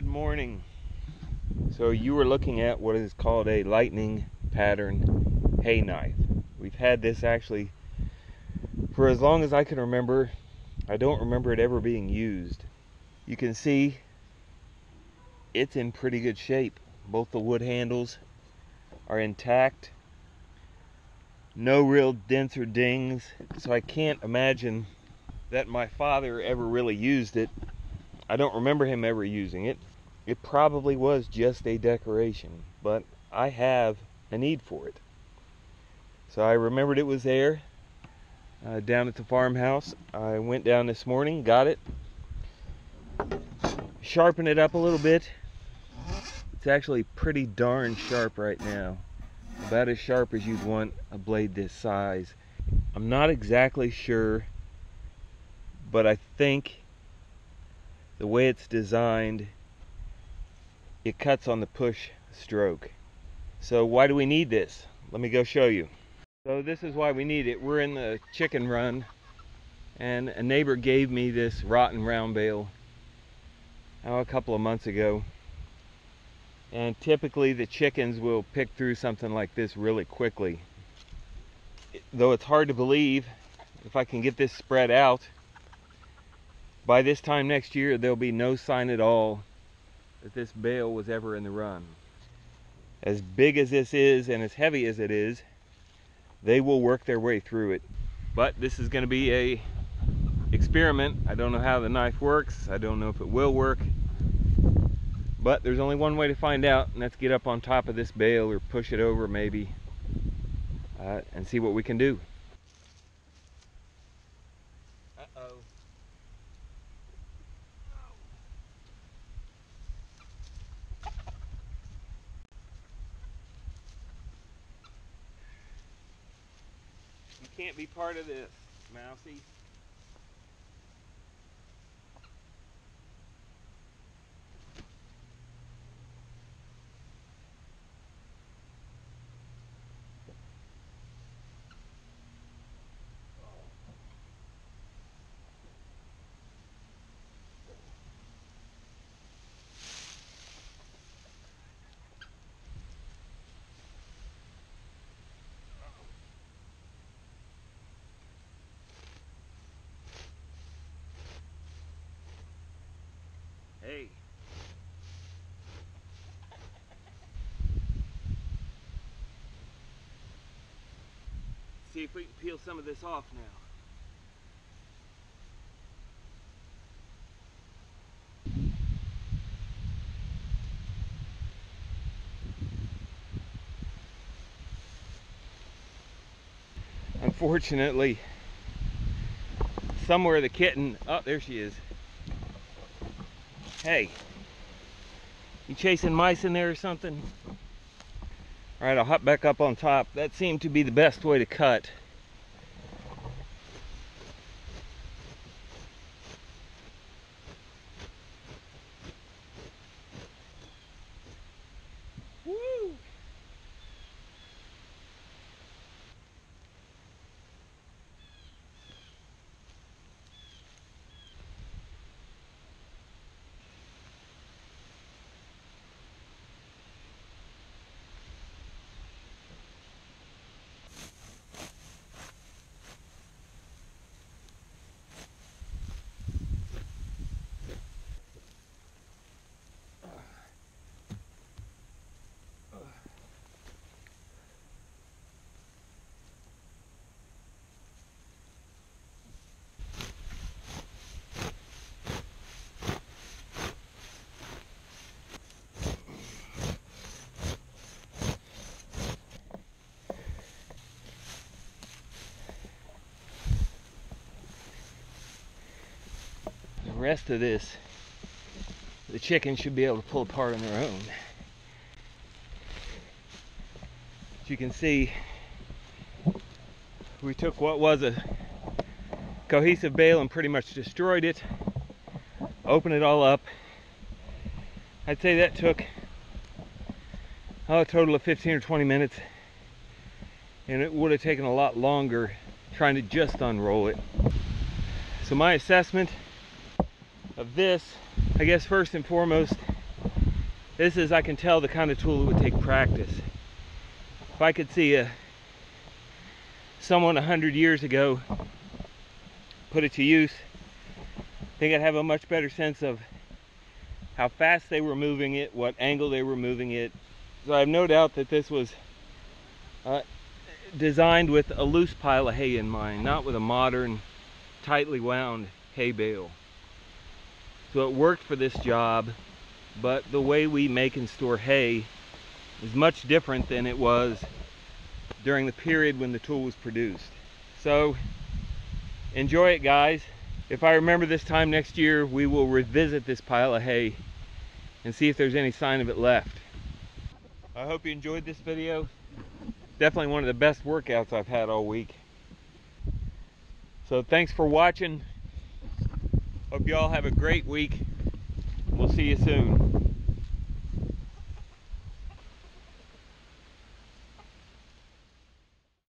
Good morning. So you were looking at what is called a lightning pattern hay knife. We've had this actually for as long as I can remember. I don't remember it ever being used. You can see it's in pretty good shape. Both the wood handles are intact. No real dents or dings. So I can't imagine that my father ever really used it I don't remember him ever using it. It probably was just a decoration, but I have a need for it. So I remembered it was there uh, down at the farmhouse. I went down this morning, got it, sharpened it up a little bit. It's actually pretty darn sharp right now. About as sharp as you'd want a blade this size. I'm not exactly sure, but I think the way it's designed, it cuts on the push stroke. So why do we need this? Let me go show you. So this is why we need it. We're in the chicken run and a neighbor gave me this rotten round bale oh, a couple of months ago. And typically the chickens will pick through something like this really quickly. Though it's hard to believe, if I can get this spread out, by this time next year, there'll be no sign at all that this bale was ever in the run. As big as this is and as heavy as it is, they will work their way through it. But this is going to be a experiment. I don't know how the knife works. I don't know if it will work. But there's only one way to find out, and that's get up on top of this bale or push it over maybe uh, and see what we can do. Can't be part of this, Mousy. Hey. See if we can peel some of this off now. Unfortunately, somewhere the kitten, oh, there she is. Hey, you chasing mice in there or something? All right, I'll hop back up on top. That seemed to be the best way to cut. Rest of this, the chickens should be able to pull apart on their own. As you can see, we took what was a cohesive bale and pretty much destroyed it, opened it all up. I'd say that took oh, a total of 15 or 20 minutes and it would have taken a lot longer trying to just unroll it. So my assessment of this, I guess first and foremost, This is, I can tell, the kind of tool that would take practice. If I could see a someone a hundred years ago put it to use, I think I'd have a much better sense of how fast they were moving it, what angle they were moving it. So I have no doubt that this was uh, designed with a loose pile of hay in mind, not with a modern, tightly wound hay bale. So it worked for this job, but the way we make and store hay is much different than it was during the period when the tool was produced. So enjoy it guys. If I remember this time next year, we will revisit this pile of hay and see if there's any sign of it left. I hope you enjoyed this video. Definitely one of the best workouts I've had all week. So thanks for watching. Hope you all have a great week. We'll see you soon.